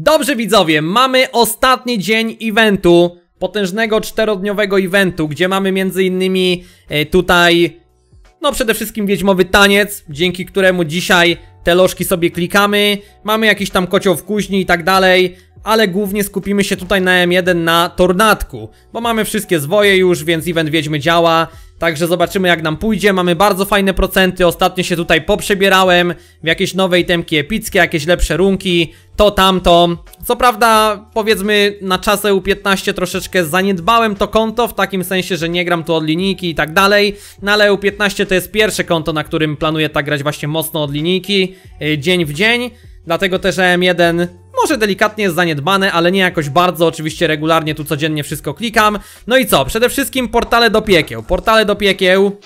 Dobrze widzowie, mamy ostatni dzień eventu, potężnego czterodniowego eventu, gdzie mamy między innymi e, tutaj, no przede wszystkim wiedźmowy taniec, dzięki któremu dzisiaj te lożki sobie klikamy, mamy jakiś tam kocioł w kuźni i tak dalej, ale głównie skupimy się tutaj na M1 na Tornadku, bo mamy wszystkie zwoje już, więc event Wiedźmy działa, także zobaczymy jak nam pójdzie, mamy bardzo fajne procenty, ostatnio się tutaj poprzebierałem w jakieś nowe itemki epickie, jakieś lepsze runki, to tamto, co prawda powiedzmy na czas EU15 troszeczkę zaniedbałem to konto, w takim sensie, że nie gram tu od linijki i tak dalej, no ale EU15 to jest pierwsze konto, na którym planuję tak grać właśnie mocno od linijki, yy, dzień w dzień, Dlatego też M1 może delikatnie jest zaniedbane, ale nie jakoś bardzo, oczywiście regularnie tu codziennie wszystko klikam. No i co? Przede wszystkim portale do piekieł. Portale do piekieł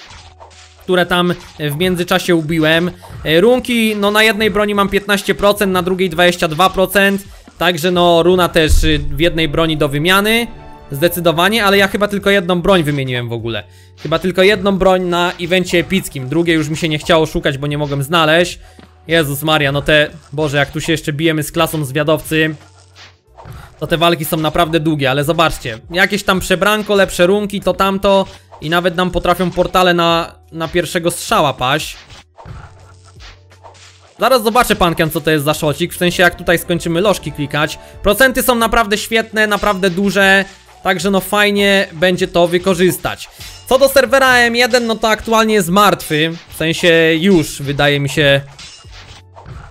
które tam w międzyczasie ubiłem. E, runki, no na jednej broni mam 15%, na drugiej 22%. Także no runa też y, w jednej broni do wymiany. Zdecydowanie, ale ja chyba tylko jedną broń wymieniłem w ogóle. Chyba tylko jedną broń na evencie epickim. Drugie już mi się nie chciało szukać, bo nie mogłem znaleźć. Jezus Maria, no te... Boże, jak tu się jeszcze bijemy z klasą zwiadowcy To te walki są naprawdę długie, ale zobaczcie Jakieś tam przebranko, lepsze runki, to tamto I nawet nam potrafią portale na, na pierwszego strzała paść. Zaraz zobaczę pankiem co to jest za szocik W sensie jak tutaj skończymy lożki klikać. Procenty są naprawdę świetne, naprawdę duże Także no fajnie będzie to wykorzystać. Co do serwera M1 no to aktualnie jest martwy W sensie już wydaje mi się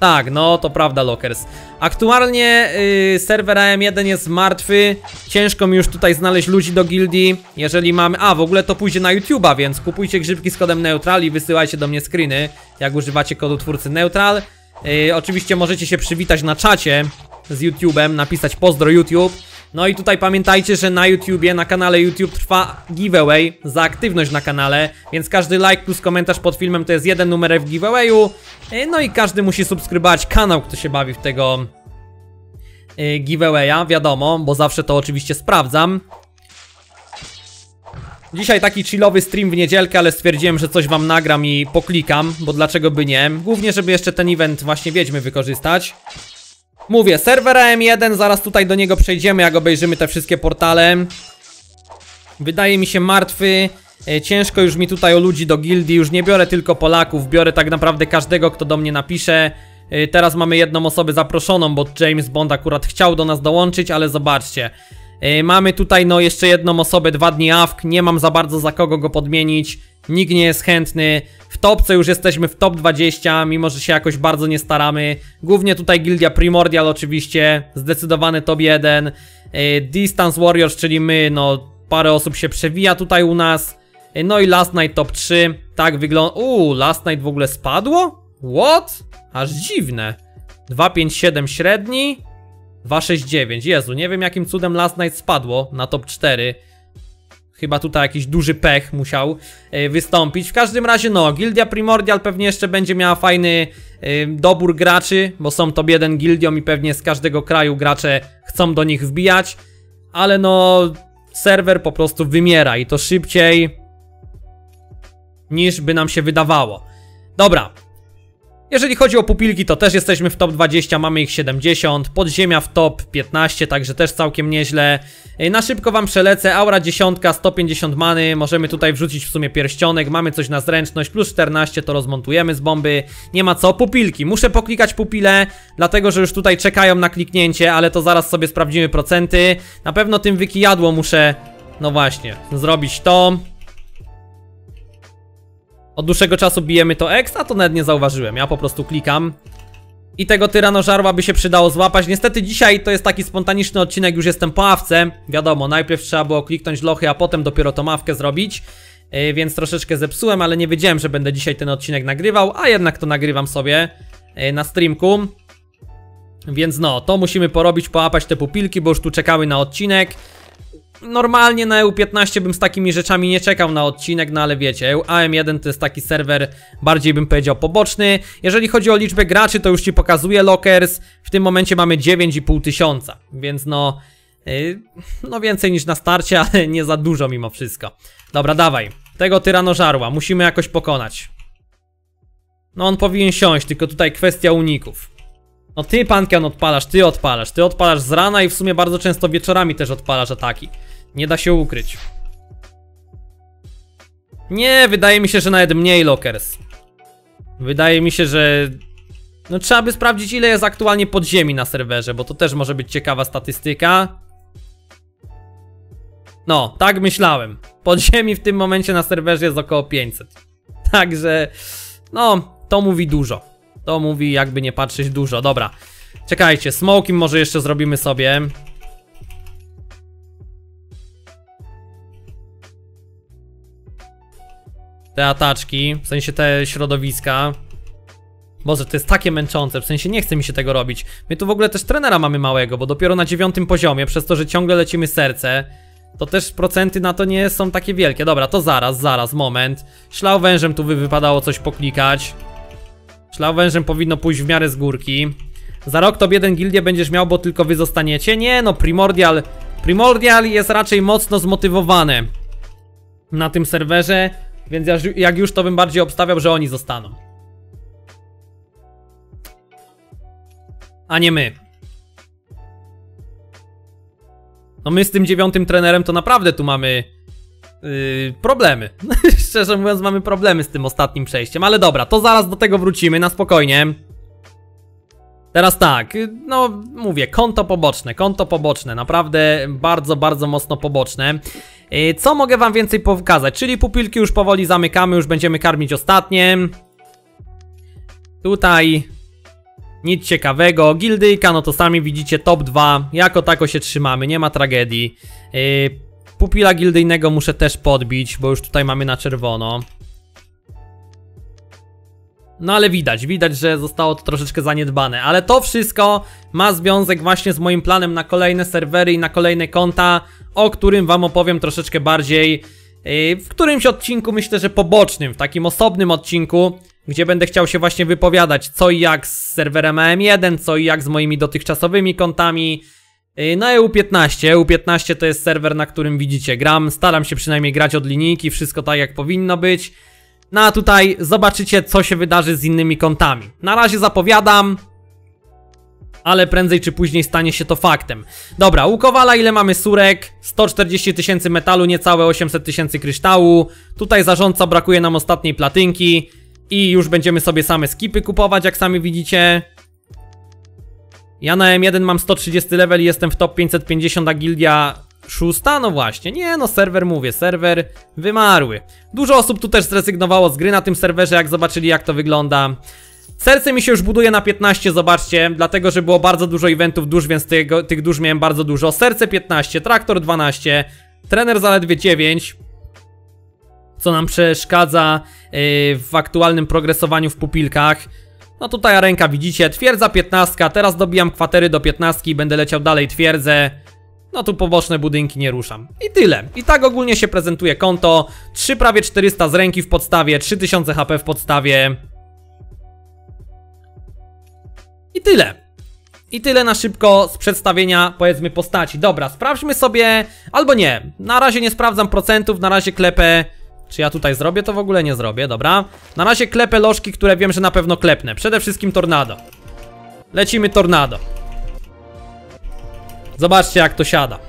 tak, no to prawda Lockers. Aktualnie yy, serwer AM1 jest martwy. Ciężko mi już tutaj znaleźć ludzi do gildii. Jeżeli mamy... A, w ogóle to pójdzie na YouTube'a, więc kupujcie grzybki z kodem Neutral i wysyłajcie do mnie screeny Jak używacie kodu twórcy Neutral. Yy, Oczywiście możecie się przywitać na czacie z YouTube'em, napisać pozdro YouTube no i tutaj pamiętajcie, że na YouTubie, na kanale YouTube trwa giveaway za aktywność na kanale, więc każdy like plus komentarz pod filmem to jest jeden numer w giveawayu. E, no i każdy musi subskrybować kanał, kto się bawi w tego e, giveawaya, wiadomo, bo zawsze to oczywiście sprawdzam. Dzisiaj taki chillowy stream w niedzielkę, ale stwierdziłem, że coś wam nagram i poklikam, bo dlaczego by nie. Głównie, żeby jeszcze ten event właśnie Wiedźmy wykorzystać. Mówię, serwer AM1, zaraz tutaj do niego przejdziemy, jak obejrzymy te wszystkie portale. Wydaje mi się martwy. E, ciężko już mi tutaj o ludzi do gildii, już nie biorę tylko Polaków, biorę tak naprawdę każdego, kto do mnie napisze. E, teraz mamy jedną osobę zaproszoną, bo James Bond akurat chciał do nas dołączyć, ale zobaczcie. E, mamy tutaj no jeszcze jedną osobę, dwa dni AFK, nie mam za bardzo za kogo go podmienić. Nikt nie jest chętny. W topce już jesteśmy w top 20, mimo że się jakoś bardzo nie staramy. Głównie tutaj Gildia Primordial oczywiście, zdecydowany top 1. Yy, Distance Warriors, czyli my, no parę osób się przewija tutaj u nas. Yy, no i Last Night top 3. Tak wygląda... Uuu, Last Night w ogóle spadło? What? Aż dziwne. 257 średni. 269. Jezu, nie wiem jakim cudem Last Night spadło na top 4. Chyba tutaj jakiś duży pech musiał e, wystąpić. W każdym razie no, Gildia Primordial pewnie jeszcze będzie miała fajny e, dobór graczy, bo są top 1 gildią i pewnie z każdego kraju gracze chcą do nich wbijać. Ale no, serwer po prostu wymiera i to szybciej niż by nam się wydawało. Dobra, jeżeli chodzi o pupilki, to też jesteśmy w top 20, mamy ich 70, podziemia w top 15, także też całkiem nieźle. Y, na szybko wam przelecę, aura 10, 150 many, możemy tutaj wrzucić w sumie pierścionek, mamy coś na zręczność, plus 14 to rozmontujemy z bomby, nie ma co, pupilki, muszę poklikać pupile, dlatego że już tutaj czekają na kliknięcie, ale to zaraz sobie sprawdzimy procenty, na pewno tym wykijadło muszę, no właśnie, zrobić to, od dłuższego czasu bijemy to X, a to nawet nie zauważyłem. Ja po prostu klikam. I tego tyranożarła by się przydało złapać. Niestety dzisiaj to jest taki spontaniczny odcinek, już jestem po awce. Wiadomo, najpierw trzeba było kliknąć lochy, a potem dopiero tą mawkę zrobić. Yy, więc troszeczkę zepsułem, ale nie wiedziałem, że będę dzisiaj ten odcinek nagrywał, a jednak to nagrywam sobie yy, na streamku. Więc no, to musimy porobić, połapać te pupilki, bo już tu czekały na odcinek. Normalnie na EU15 bym z takimi rzeczami nie czekał na odcinek, no ale wiecie, AM1 to jest taki serwer bardziej bym powiedział poboczny. Jeżeli chodzi o liczbę graczy, to już ci pokazuję Lockers. W tym momencie mamy 9,5 tysiąca, więc no... Yy, no więcej niż na starcie, ale nie za dużo mimo wszystko. Dobra, dawaj. Tego tyranożarła musimy jakoś pokonać. No on powinien siąść, tylko tutaj kwestia uników. No ty, Pankion, odpalasz, ty odpalasz, ty odpalasz z rana i w sumie bardzo często wieczorami też odpalasz ataki. Nie da się ukryć. Nie, wydaje mi się, że nawet mniej lockers. Wydaje mi się, że... No trzeba by sprawdzić ile jest aktualnie podziemi na serwerze, bo to też może być ciekawa statystyka. No, tak myślałem. Podziemi w tym momencie na serwerze jest około 500. Także, no, to mówi dużo. To mówi jakby nie patrzeć dużo. Dobra, czekajcie, smokiem może jeszcze zrobimy sobie. Te ataczki, w sensie te środowiska. Boże, to jest takie męczące, w sensie nie chce mi się tego robić. My tu w ogóle też trenera mamy małego, bo dopiero na dziewiątym poziomie, przez to, że ciągle lecimy serce, to też procenty na to nie są takie wielkie. Dobra, to zaraz, zaraz, moment. Szlauwężem tu by wypadało coś poklikać. Szlauwężem powinno pójść w miarę z górki. Za rok to jeden gildię będziesz miał, bo tylko wy zostaniecie. Nie, no Primordial... Primordial jest raczej mocno zmotywowany na tym serwerze, więc ja, jak już to bym bardziej obstawiał, że oni zostaną. A nie my. No my z tym dziewiątym trenerem to naprawdę tu mamy yy, problemy. Szczerze mówiąc mamy problemy z tym ostatnim przejściem, ale dobra, to zaraz do tego wrócimy, na spokojnie. Teraz tak, no mówię, konto poboczne, konto poboczne, naprawdę bardzo, bardzo mocno poboczne. Yy, co mogę wam więcej pokazać? Czyli pupilki już powoli zamykamy, już będziemy karmić ostatnie. Tutaj nic ciekawego. Gildyjka, no to sami widzicie top 2. Jako tako się trzymamy, nie ma tragedii. Yy, pupila gildyjnego muszę też podbić, bo już tutaj mamy na czerwono. No ale widać, widać, że zostało to troszeczkę zaniedbane. Ale to wszystko ma związek właśnie z moim planem na kolejne serwery i na kolejne konta, o którym wam opowiem troszeczkę bardziej yy, w którymś odcinku, myślę, że pobocznym, w takim osobnym odcinku, gdzie będę chciał się właśnie wypowiadać co i jak z serwerem AM1, co i jak z moimi dotychczasowymi kontami. Yy, na EU15, EU15 to jest serwer, na którym widzicie gram, staram się przynajmniej grać od linijki, wszystko tak jak powinno być. No a tutaj zobaczycie co się wydarzy z innymi kontami. Na razie zapowiadam, ale prędzej czy później stanie się to faktem. Dobra, u Kowala ile mamy surek? 140 tysięcy metalu, niecałe 800 tysięcy kryształu. Tutaj zarządca brakuje nam ostatniej platynki. I już będziemy sobie same skipy kupować, jak sami widzicie. Ja na M1 mam 130 level i jestem w top 550, a gildia szósta? No właśnie, nie no, serwer mówię, serwer wymarły. Dużo osób tu też zrezygnowało z gry na tym serwerze, jak zobaczyli jak to wygląda. Serce mi się już buduje na 15, zobaczcie, dlatego, że było bardzo dużo eventów dusz, więc tego, tych dusz miałem bardzo dużo. Serce 15, traktor 12, trener zaledwie 9 co nam przeszkadza yy, w aktualnym progresowaniu w pupilkach. No tutaj ręka widzicie, twierdza 15, teraz dobijam kwatery do 15 i będę leciał dalej twierdzę. No tu poboczne budynki nie ruszam. I tyle. I tak ogólnie się prezentuje konto. 3 prawie 400 z ręki w podstawie, 3000 HP w podstawie. I tyle. I tyle na szybko z przedstawienia, powiedzmy, postaci. Dobra, sprawdźmy sobie, albo nie. Na razie nie sprawdzam procentów, na razie klepę czy ja tutaj zrobię? To w ogóle nie zrobię, dobra. Na razie klepę lożki, które wiem, że na pewno klepnę. Przede wszystkim tornado. Lecimy tornado. Zobaczcie jak to siada.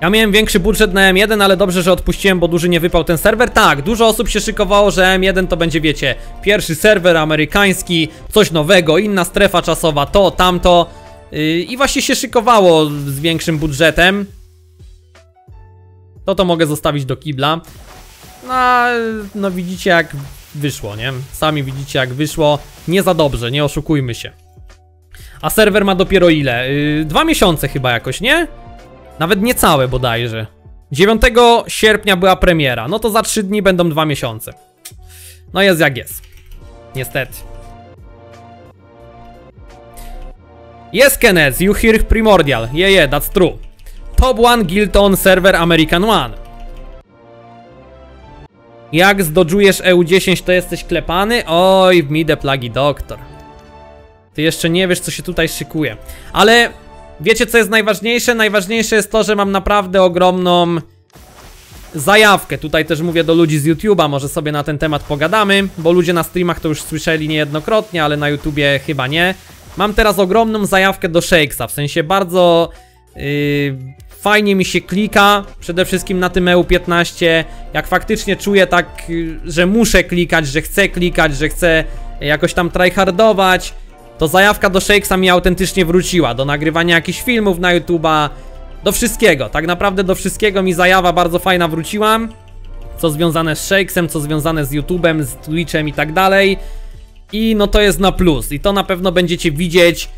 Ja miałem większy budżet na M1, ale dobrze, że odpuściłem, bo duży nie wypał ten serwer. Tak, dużo osób się szykowało, że M1 to będzie, wiecie, pierwszy serwer amerykański, coś nowego, inna strefa czasowa, to, tamto. Yy, I właśnie się szykowało z większym budżetem. To to mogę zostawić do kibla. No, no widzicie jak wyszło, nie? Sami widzicie jak wyszło. Nie za dobrze, nie oszukujmy się. A serwer ma dopiero ile? Yy, dwa miesiące chyba jakoś, nie? Nawet niecałe bodajże. 9 sierpnia była premiera, no to za 3 dni będą dwa miesiące. No jest jak jest. Niestety. Yes, Kenneth, you hear Primordial. Yeah, yeah, that's true. Top 1 Gilton Server American One. Jak zdodżujesz EU10 to jesteś klepany? Oj, midę plagi doktor. Ty jeszcze nie wiesz co się tutaj szykuje. Ale wiecie co jest najważniejsze? Najważniejsze jest to, że mam naprawdę ogromną... zajawkę. Tutaj też mówię do ludzi z YouTube'a, może sobie na ten temat pogadamy, bo ludzie na streamach to już słyszeli niejednokrotnie, ale na YouTubie chyba nie. Mam teraz ogromną zajawkę do Shakesa, w sensie bardzo yy, fajnie mi się klika, przede wszystkim na tym EU15, jak faktycznie czuję tak, że muszę klikać, że chcę klikać, że chcę jakoś tam tryhardować, to zajawka do Shakesa mi autentycznie wróciła, do nagrywania jakichś filmów na YouTube'a, do wszystkiego, tak naprawdę do wszystkiego mi zajawa bardzo fajna wróciła, co związane z Shakesem, co związane z YouTube'em, z Twitchem i tak dalej. I no to jest na plus. I to na pewno będziecie widzieć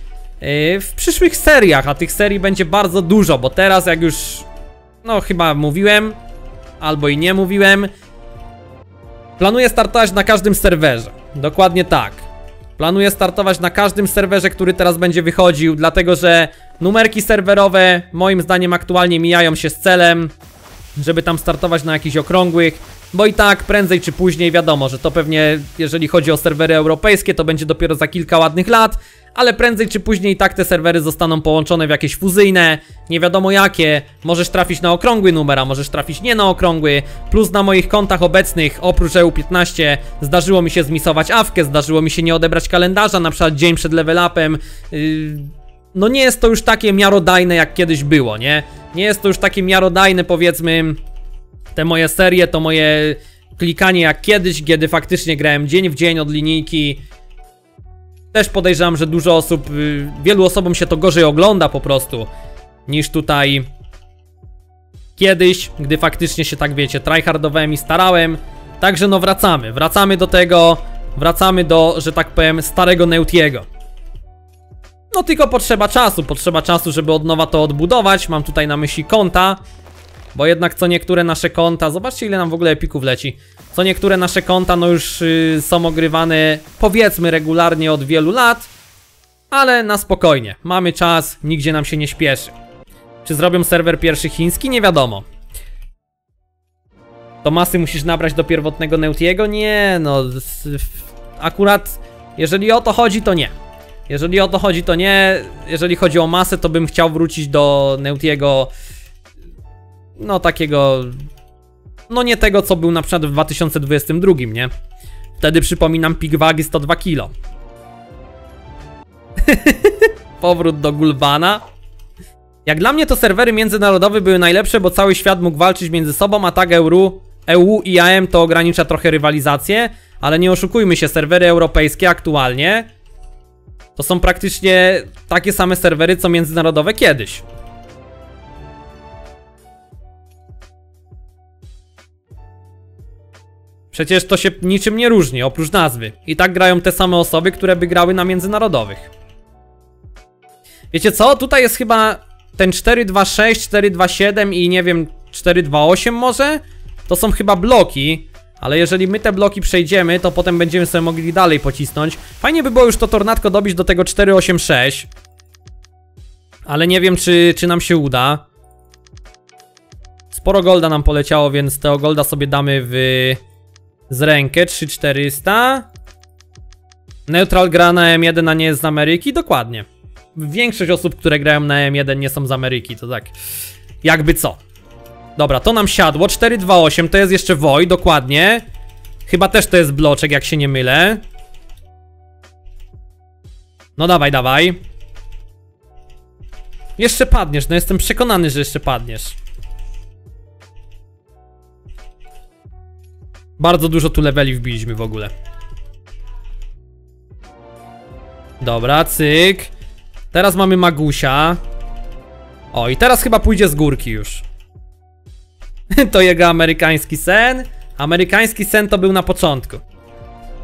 w przyszłych seriach, a tych serii będzie bardzo dużo, bo teraz jak już, no chyba mówiłem, albo i nie mówiłem, planuję startować na każdym serwerze, dokładnie tak. Planuję startować na każdym serwerze, który teraz będzie wychodził, dlatego że numerki serwerowe moim zdaniem aktualnie mijają się z celem, żeby tam startować na jakichś okrągłych, bo i tak prędzej czy później wiadomo, że to pewnie jeżeli chodzi o serwery europejskie to będzie dopiero za kilka ładnych lat, ale prędzej czy później tak te serwery zostaną połączone w jakieś fuzyjne, nie wiadomo jakie, możesz trafić na okrągły numer, a możesz trafić nie na okrągły, plus na moich kontach obecnych, oprócz EU15, zdarzyło mi się zmisować awkę, zdarzyło mi się nie odebrać kalendarza, na przykład dzień przed level upem, yy, no nie jest to już takie miarodajne jak kiedyś było, nie? Nie jest to już takie miarodajne powiedzmy, te moje serie, to moje klikanie jak kiedyś, kiedy faktycznie grałem dzień w dzień od linijki, też podejrzewam, że dużo osób, y, wielu osobom się to gorzej ogląda po prostu niż tutaj kiedyś, gdy faktycznie się tak wiecie, tryhardowałem i starałem. Także no wracamy, wracamy do tego, wracamy do, że tak powiem, starego Neutiego. No tylko potrzeba czasu, potrzeba czasu, żeby od nowa to odbudować. Mam tutaj na myśli konta, bo jednak co niektóre nasze konta, zobaczcie ile nam w ogóle epików leci. Co niektóre nasze konta no już yy, są ogrywane powiedzmy regularnie od wielu lat, ale na spokojnie. Mamy czas, nigdzie nam się nie śpieszy. Czy zrobią serwer pierwszy chiński? Nie wiadomo. To masy musisz nabrać do pierwotnego Neutiego? Nie, no akurat jeżeli o to chodzi, to nie. Jeżeli o to chodzi, to nie. Jeżeli chodzi o masę, to bym chciał wrócić do Neutiego no takiego, no nie tego co był na przykład w 2022, nie? Wtedy przypominam pik wagi 102 kg. Powrót do Gulbana. Jak dla mnie to serwery międzynarodowe były najlepsze, bo cały świat mógł walczyć między sobą, a tak EU, EU i AM to ogranicza trochę rywalizację, ale nie oszukujmy się, serwery europejskie aktualnie to są praktycznie takie same serwery co międzynarodowe kiedyś. Przecież to się niczym nie różni, oprócz nazwy. I tak grają te same osoby, które by grały na międzynarodowych. Wiecie co? Tutaj jest chyba ten 426, 427 i nie wiem, 428 może? To są chyba bloki. Ale jeżeli my te bloki przejdziemy, to potem będziemy sobie mogli dalej pocisnąć. Fajnie by było już to tornadko dobić do tego 486. Ale nie wiem, czy, czy nam się uda. Sporo golda nam poleciało, więc tego golda sobie damy w z rękę 3400. Neutral gra na M1, a nie jest z Ameryki? Dokładnie. Większość osób, które grają na M1 nie są z Ameryki, to tak jakby co. Dobra, to nam siadło, 428 to jest jeszcze Woj, dokładnie. Chyba też to jest bloczek, jak się nie mylę. No dawaj, dawaj. Jeszcze padniesz, no jestem przekonany, że jeszcze padniesz. Bardzo dużo tu leveli wbiliśmy w ogóle. Dobra, cyk. Teraz mamy Magusia. O, i teraz chyba pójdzie z górki już. to jego amerykański sen. Amerykański sen to był na początku.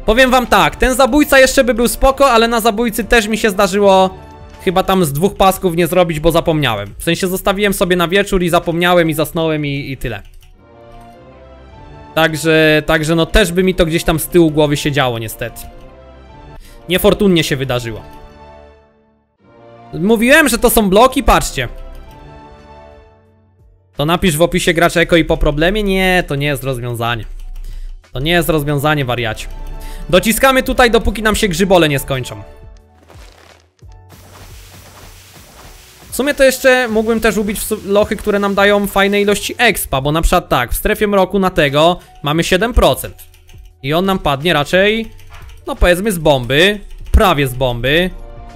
Powiem wam tak, ten zabójca jeszcze by był spoko, ale na zabójcy też mi się zdarzyło chyba tam z dwóch pasków nie zrobić, bo zapomniałem. W sensie zostawiłem sobie na wieczór i zapomniałem i zasnąłem i, i tyle. Także, także no też by mi to gdzieś tam z tyłu głowy siedziało niestety. Niefortunnie się wydarzyło. Mówiłem, że to są bloki, patrzcie. To napisz w opisie gracz Eko i po problemie? Nie, to nie jest rozwiązanie. To nie jest rozwiązanie, wariacie. Dociskamy tutaj, dopóki nam się grzybole nie skończą. W sumie to jeszcze mógłbym też ubić lochy, które nam dają fajne ilości expa, bo na przykład tak, w strefie mroku na tego mamy 7%. I on nam padnie raczej, no powiedzmy z bomby, prawie z bomby.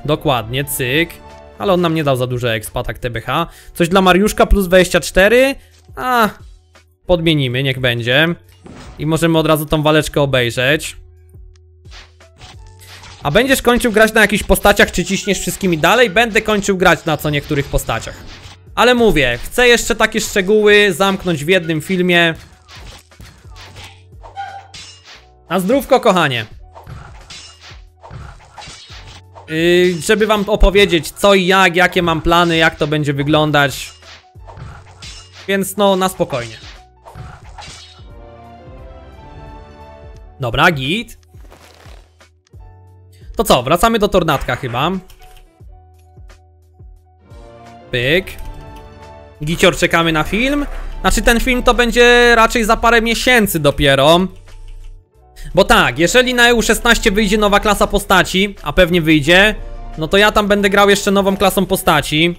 Dokładnie, cyk. Ale on nam nie dał za dużo expa, tak TBH. Coś dla Mariuszka plus 24? A, podmienimy, niech będzie. I możemy od razu tą waleczkę obejrzeć. A będziesz kończył grać na jakichś postaciach, czy ciśniesz wszystkimi dalej? Będę kończył grać na co niektórych postaciach. Ale mówię, chcę jeszcze takie szczegóły zamknąć w jednym filmie. Na zdrówko, kochanie. Yy, żeby wam opowiedzieć co i jak, jakie mam plany, jak to będzie wyglądać. Więc no, na spokojnie. Dobra, git. To co, wracamy do tornadka chyba. Pyk. Gicior, czekamy na film. Znaczy ten film to będzie raczej za parę miesięcy dopiero. Bo tak, jeżeli na EU16 wyjdzie nowa klasa postaci, a pewnie wyjdzie, no to ja tam będę grał jeszcze nową klasą postaci.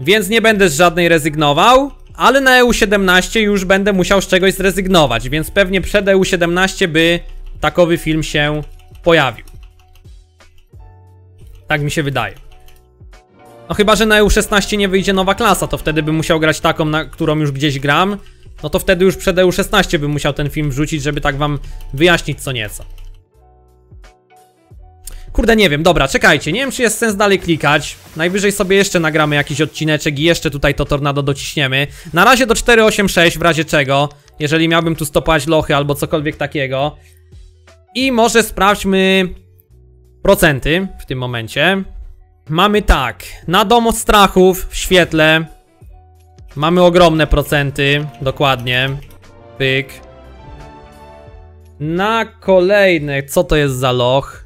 Więc nie będę z żadnej rezygnował, ale na EU17 już będę musiał z czegoś zrezygnować, więc pewnie przed EU17 by takowy film się pojawił. Tak mi się wydaje. No chyba, że na EU16 nie wyjdzie nowa klasa, to wtedy bym musiał grać taką, na którą już gdzieś gram. No to wtedy już przed EU16 bym musiał ten film wrzucić, żeby tak wam wyjaśnić co nieco. Kurde, nie wiem, dobra, czekajcie, nie wiem czy jest sens dalej klikać. Najwyżej sobie jeszcze nagramy jakiś odcineczek i jeszcze tutaj to tornado dociśniemy. Na razie do 486 w razie czego, jeżeli miałbym tu stopować lochy albo cokolwiek takiego. I może sprawdźmy procenty w tym momencie. Mamy tak, na dom od strachów w świetle mamy ogromne procenty, dokładnie. Pyk. Na kolejne, co to jest za loch?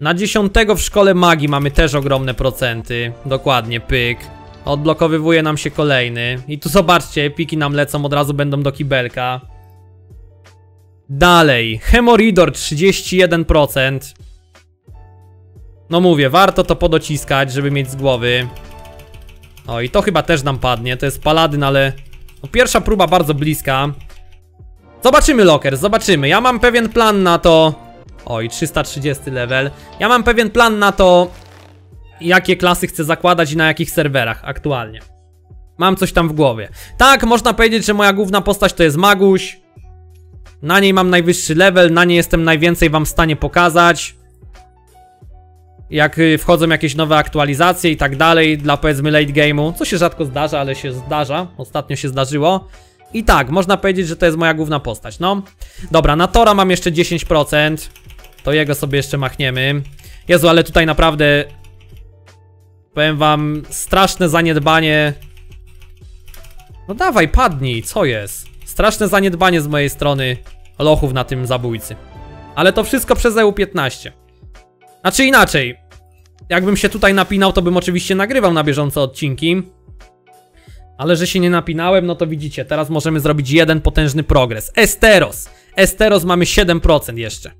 Na dziesiątego w szkole magii mamy też ogromne procenty, dokładnie, pyk. Odblokowywuje nam się kolejny. I tu zobaczcie, piki nam lecą, od razu będą do kibelka. Dalej, Hemoridor 31%. No mówię, warto to podociskać, żeby mieć z głowy. O i to chyba też nam padnie, to jest paladyn, ale... No, pierwsza próba bardzo bliska. Zobaczymy Locker, zobaczymy. Ja mam pewien plan na to... Oj, 330 level. Ja mam pewien plan na to, jakie klasy chcę zakładać i na jakich serwerach aktualnie. Mam coś tam w głowie. Tak, można powiedzieć, że moja główna postać to jest Maguś. Na niej mam najwyższy level, na niej jestem najwięcej wam w stanie pokazać. Jak y, wchodzą jakieś nowe aktualizacje i tak dalej dla powiedzmy late game'u, co się rzadko zdarza, ale się zdarza. Ostatnio się zdarzyło. I tak, można powiedzieć, że to jest moja główna postać, no. Dobra, na Tora mam jeszcze 10%. To jego sobie jeszcze machniemy. Jezu, ale tutaj naprawdę... Powiem wam, straszne zaniedbanie... No dawaj, padnij, co jest? Straszne zaniedbanie z mojej strony lochów na tym zabójcy. Ale to wszystko przez EU15. Znaczy inaczej. Jakbym się tutaj napinał, to bym oczywiście nagrywał na bieżąco odcinki. Ale że się nie napinałem, no to widzicie, teraz możemy zrobić jeden potężny progres. Esteros. Esteros mamy 7% jeszcze.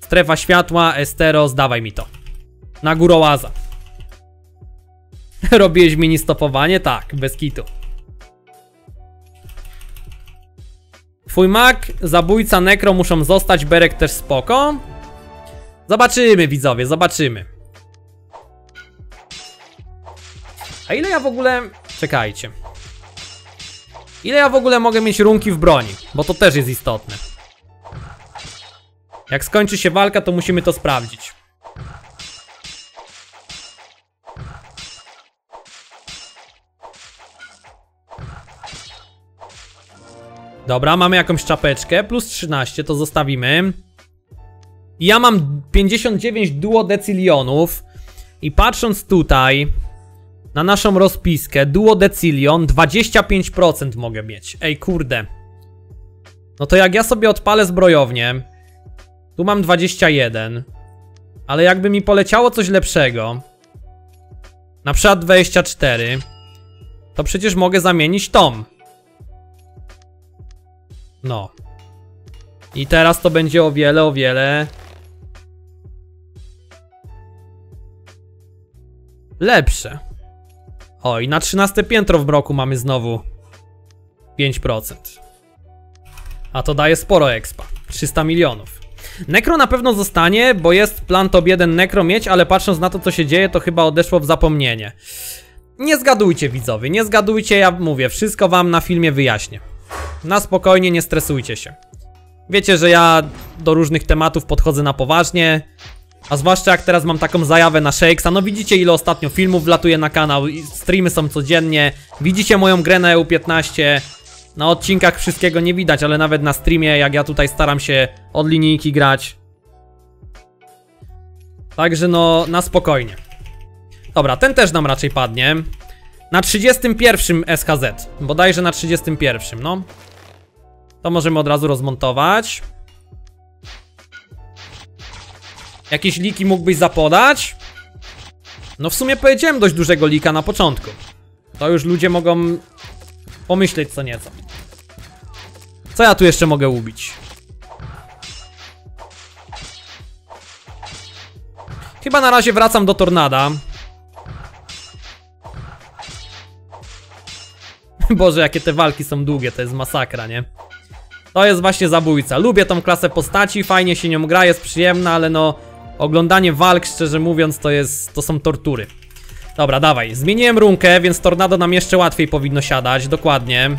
Strefa światła, Esteros, dawaj mi to. Na górołaza. Robiłeś mini stopowanie? Tak, bez kitu. Twój mak, zabójca, nekro muszą zostać, Berek też spoko. Zobaczymy widzowie, zobaczymy. A ile ja w ogóle... Czekajcie. Ile ja w ogóle mogę mieć runki w broni? Bo to też jest istotne. Jak skończy się walka, to musimy to sprawdzić. Dobra, mamy jakąś czapeczkę, plus 13, to zostawimy. Ja mam 59 duodecylionów i patrząc tutaj na naszą rozpiskę, duodecylion 25% mogę mieć. Ej, kurde. No to jak ja sobie odpalę zbrojownię, tu mam 21, ale jakby mi poleciało coś lepszego, na przykład 24, to przecież mogę zamienić tom. No. I teraz to będzie o wiele, o wiele lepsze. O, i na 13 piętro w mroku mamy znowu 5%. A to daje sporo expa. 300 milionów. Nekro na pewno zostanie, bo jest plan top 1 Nekro mieć, ale patrząc na to co się dzieje, to chyba odeszło w zapomnienie. Nie zgadujcie widzowie, nie zgadujcie, ja mówię, wszystko wam na filmie wyjaśnię. Na spokojnie, nie stresujcie się. Wiecie, że ja do różnych tematów podchodzę na poważnie, a zwłaszcza jak teraz mam taką zajawę na Shakesa, no widzicie ile ostatnio filmów wlatuje na kanał, streamy są codziennie, widzicie moją grę na EU15, na odcinkach wszystkiego nie widać, ale nawet na streamie, jak ja tutaj staram się od linijki grać. Także no, na spokojnie. Dobra, ten też nam raczej padnie. Na 31 SKZ, bodajże na 31, no. To możemy od razu rozmontować. Jakieś liki mógłbyś zapodać? No w sumie powiedziałem dość dużego lika na początku. To już ludzie mogą pomyśleć co nieco. Co ja tu jeszcze mogę ubić? Chyba na razie wracam do tornada. Boże, jakie te walki są długie, to jest masakra, nie? To jest właśnie zabójca. Lubię tą klasę postaci, fajnie się nią gra, jest przyjemna, ale no... Oglądanie walk, szczerze mówiąc, to jest... to są tortury. Dobra, dawaj. Zmieniłem runkę, więc tornado nam jeszcze łatwiej powinno siadać, dokładnie.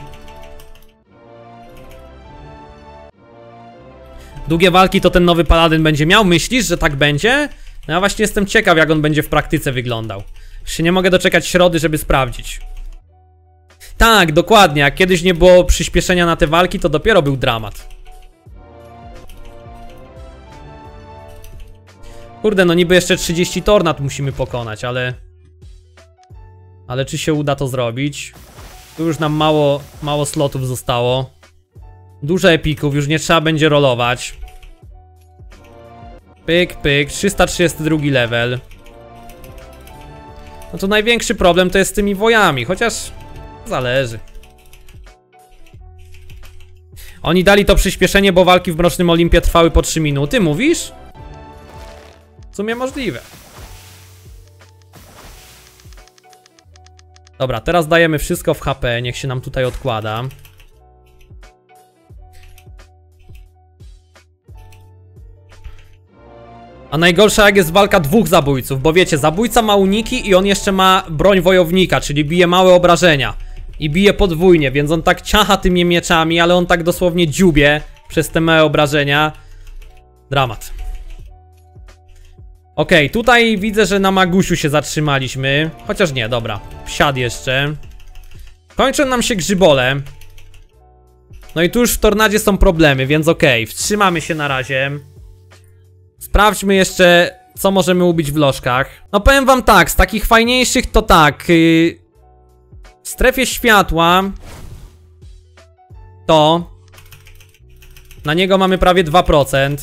Długie walki to ten nowy paladyn będzie miał? Myślisz, że tak będzie? No ja właśnie jestem ciekaw, jak on będzie w praktyce wyglądał. Już się nie mogę doczekać środy, żeby sprawdzić. Tak, dokładnie. Jak kiedyś nie było przyspieszenia na te walki, to dopiero był dramat. Kurde, no niby jeszcze 30 tornad musimy pokonać, ale... Ale czy się uda to zrobić? Tu już nam mało, mało slotów zostało. Dużo epików, już nie trzeba będzie rolować. Pyk, pyk, 332 level. No to największy problem to jest z tymi wojami, chociaż zależy. Oni dali to przyspieszenie, bo walki w Mrocznym Olimpie trwały po 3 minuty, mówisz? W sumie możliwe. Dobra, teraz dajemy wszystko w HP, niech się nam tutaj odkłada. A najgorsza jak jest walka dwóch zabójców, bo wiecie, zabójca ma uniki i on jeszcze ma broń wojownika, czyli bije małe obrażenia. I bije podwójnie, więc on tak ciacha tymi mieczami, ale on tak dosłownie dziubie przez te małe obrażenia. Dramat. Okay, tutaj widzę, że na Magusiu się zatrzymaliśmy. Chociaż nie, dobra. Wsiad jeszcze. Kończą nam się grzybole. No i tu już w tornadzie są problemy, więc okay, wstrzymamy się na razie. Sprawdźmy jeszcze, co możemy ubić w lożkach. No powiem wam tak, z takich fajniejszych to tak. Yy, w strefie światła to na niego mamy prawie 2%.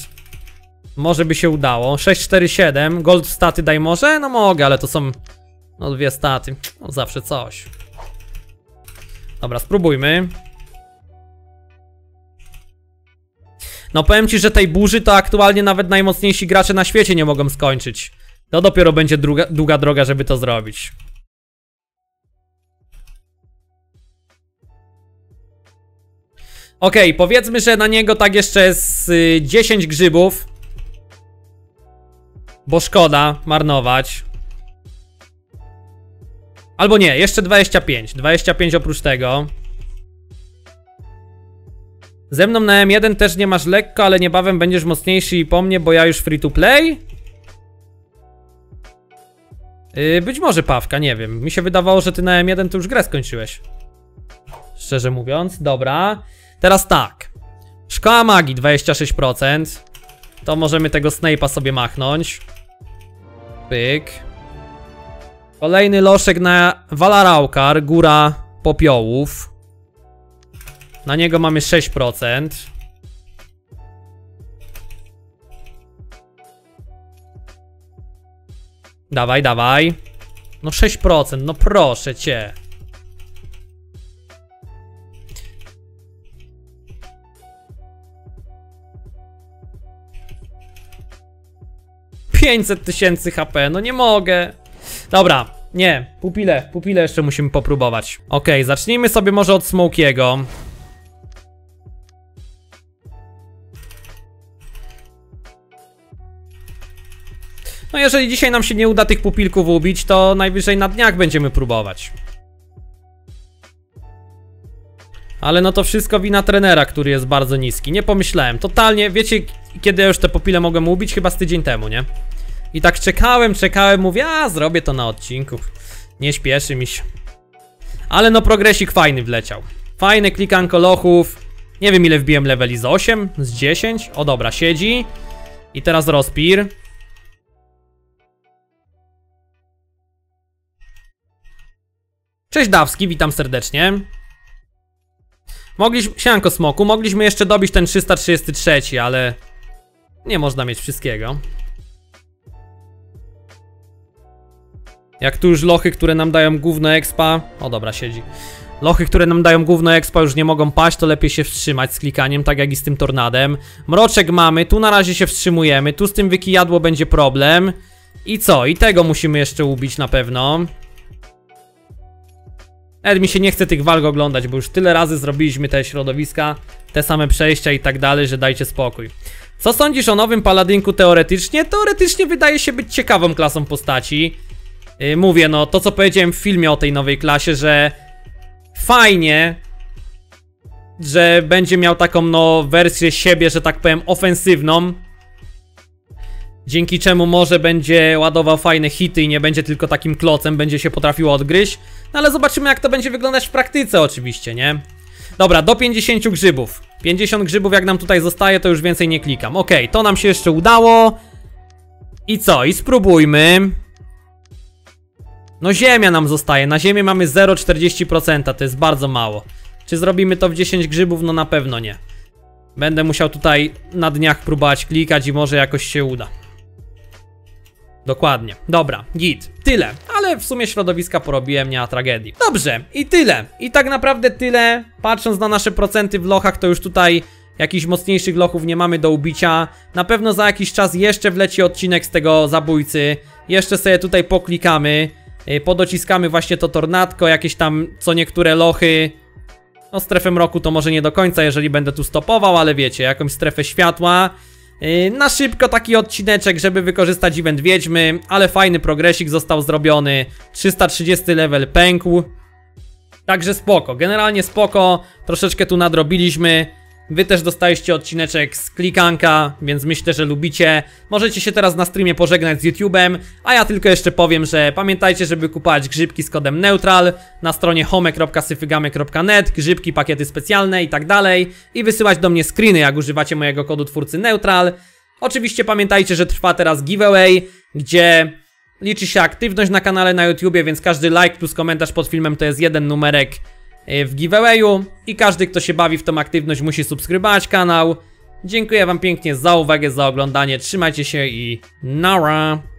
Może by się udało. 647. Gold staty daj może? No mogę, ale to są no dwie staty. No zawsze coś. Dobra, spróbujmy. No powiem ci, że tej burzy to aktualnie nawet najmocniejsi gracze na świecie nie mogą skończyć. To dopiero będzie druga, długa droga, żeby to zrobić. Okej, okay, powiedzmy, że na niego tak jeszcze z y, 10 grzybów. Bo szkoda marnować. Albo nie, jeszcze 25. 25 oprócz tego. Ze mną na M1 też nie masz lekko, ale niebawem będziesz mocniejszy i po mnie, bo ja już free to play? Yy, być może Pawka, nie wiem. Mi się wydawało, że ty na M1 to już grę skończyłeś. Szczerze mówiąc, dobra. Teraz tak. Szkoła magii 26%. To możemy tego Snape'a sobie machnąć. Pyk. Kolejny loszek na Valaraukar, góra popiołów. Na niego mamy 6%. Dawaj, dawaj. No 6%, no proszę cię. Pięćset tysięcy HP, no nie mogę. Dobra, Nie, pupile, pupile jeszcze musimy popróbować. Okej, zacznijmy sobie może od Smokiego. No jeżeli dzisiaj nam się nie uda tych pupilków ubić, to najwyżej na dniach będziemy próbować. Ale no to wszystko wina trenera, który jest bardzo niski. Nie pomyślałem. Totalnie, wiecie, kiedy ja już te pupile mogłem ubić? Chyba z tydzień temu, nie? I tak czekałem, czekałem, mówię, a zrobię to na odcinku. Nie śpieszy mi się. Ale no progresik fajny wleciał. Fajne klikanko lochów. Nie wiem ile wbiłem leveli, z 8? Z 10? O dobra, siedzi. I teraz rozpir. Cześć Dawski, witam serdecznie. Mogliśmy, sianko smoku, mogliśmy jeszcze dobić ten 333, ale nie można mieć wszystkiego. Jak tu już lochy, które nam dają gówno expa, o dobra, siedzi. Lochy, które nam dają gówno expa już nie mogą paść, to lepiej się wstrzymać z klikaniem, tak jak i z tym tornadem. Mroczek mamy, tu na razie się wstrzymujemy, tu z tym wykijadło będzie problem. I co? I tego musimy jeszcze ubić na pewno. Nawet mi się nie chce tych walk oglądać, bo już tyle razy zrobiliśmy te środowiska, te same przejścia i tak dalej, że dajcie spokój. Co sądzisz o nowym paladynku teoretycznie? Teoretycznie wydaje się być ciekawą klasą postaci. Yy, mówię, no to co powiedziałem w filmie o tej nowej klasie, że fajnie, że będzie miał taką no wersję siebie, że tak powiem ofensywną. Dzięki czemu może będzie ładował fajne hity i nie będzie tylko takim klocem, będzie się potrafiło odgryźć. No ale zobaczymy jak to będzie wyglądać w praktyce oczywiście, nie? Dobra, do 50 grzybów. 50 grzybów jak nam tutaj zostaje, to już więcej nie klikam. Okej, to nam się jeszcze udało. I co? I spróbujmy. No ziemia nam zostaje. Na ziemię mamy 0,40%, to jest bardzo mało. Czy zrobimy to w 10 grzybów? No na pewno nie. Będę musiał tutaj na dniach próbować klikać i może jakoś się uda. Dokładnie. Dobra, git. Tyle. Ale w sumie środowiska porobiłem, nie ma tragedii. Dobrze, i tyle. I tak naprawdę tyle. Patrząc na nasze procenty w lochach, to już tutaj jakichś mocniejszych lochów nie mamy do ubicia. Na pewno za jakiś czas jeszcze wleci odcinek z tego zabójcy. Jeszcze sobie tutaj poklikamy. Yy, Podociskamy właśnie to tornadko, jakieś tam co niektóre lochy. No strefę mroku to może nie do końca, jeżeli będę tu stopował, ale wiecie, jakąś strefę światła. Yy, Na szybko taki odcineczek, żeby wykorzystać event Wiedźmy, ale fajny progresik został zrobiony. 330 level pękł. Także spoko, generalnie spoko, troszeczkę tu nadrobiliśmy. Wy też dostaliście odcineczek z klikanka, więc myślę, że lubicie. Możecie się teraz na streamie pożegnać z YouTube'em, a ja tylko jeszcze powiem, że pamiętajcie, żeby kupować grzybki z kodem neutral na stronie home.syfygamy.net, grzybki, pakiety specjalne i tak dalej i wysyłać do mnie screeny, jak używacie mojego kodu twórcy neutral. Oczywiście pamiętajcie, że trwa teraz giveaway, gdzie liczy się aktywność na kanale na YouTubie, więc każdy like plus komentarz pod filmem to jest jeden numerek w giveawayu i każdy, kto się bawi w tą aktywność musi subskrybować kanał. Dziękuję wam pięknie za uwagę, za oglądanie, trzymajcie się i nara!